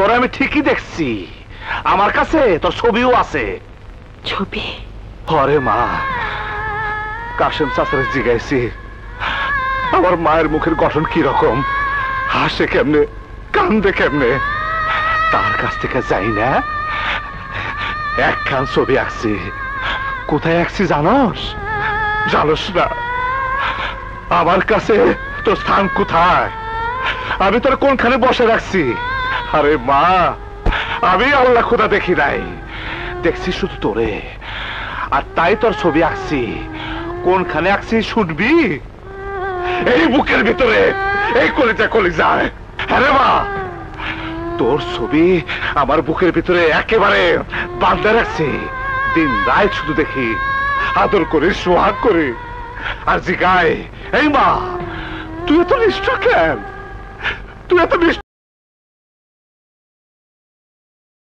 তোরে আমি ঠিকই দেখছি। আমার কাছে তোর ছবিও আছে। ছবি? হরে মা কাশেম চাচারে জিগাইছি আমার মায়ের মুখের গঠন কি রকম? হাসে কেমনে? কান্দে কেমনে? তার কাছ থেকে যাই না। একখান ছবি আঁকছি। কোথায় আঁকছি জানোস? জানোস না। আমার কাছে তোর স্থান কোথায়? আমি তোর কোনখানে বসে রাখছি? আরে মা, আমি আল্লাহ খোদা দেখি নাই। দেখছি শুধু তোরে। আর তাই তোর ছবি আঁকছি। কোনখানে আঁকছি শুনবি? এই বুকের ভিতরে, এই কলিজা কলিজায়। হ্যাঁ মা, তোর ছবি আমার বুকের ভিতরে একেবারে বান্ধা রাখছি। দিন রায় শুধু দেখি, আদর করে, সোহাগ করে। আর জিগায়, এই মা, তুই এত নিষ্ঠ কেন? তুই এত